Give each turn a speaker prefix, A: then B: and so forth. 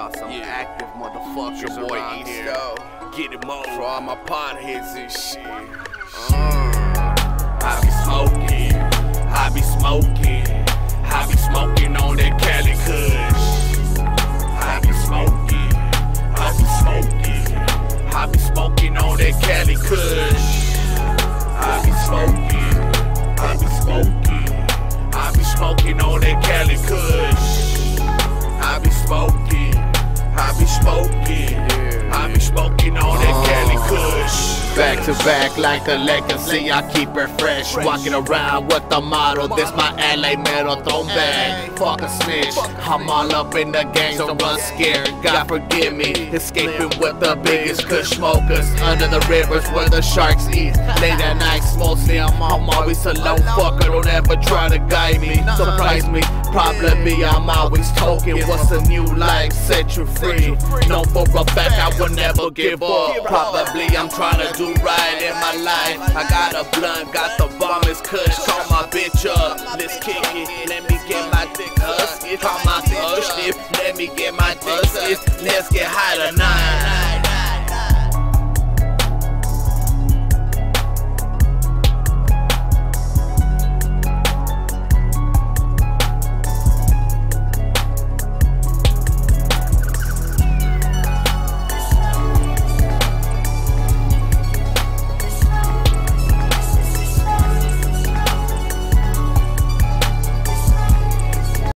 A: y'all some
B: Yeah.
A: active motherfuckers
B: Your boy
A: around here.
B: though. Get him on. For all my potheads and shit.
A: Uh,
B: I be smoking. I be smoking. I be smoking on that Cali Kush. I be smoking. I be smoking. I be smoking on that Cali Kush.
C: Back to back like a legacy, I keep it fresh. Walking around with the model, this my LA metal throwback. Fuck a snitch, I'm all up in the gang, so run scared. God forgive me, escaping with the biggest kush smokers under the rivers where the sharks eat. Late at night, mostly I'm, I'm always alone. Fucker, don't ever try to guide me. Surprise me, probably I'm always talking. What's a new life? Set you free. No, for a fact I will never give up. Probably I'm trying to do right in my life. I got a blunt, got the bombers kush. Call my bitch up, let's kick it. Let me get my dick husky. Call my up, let me get my dick slipped. Let's get high tonight.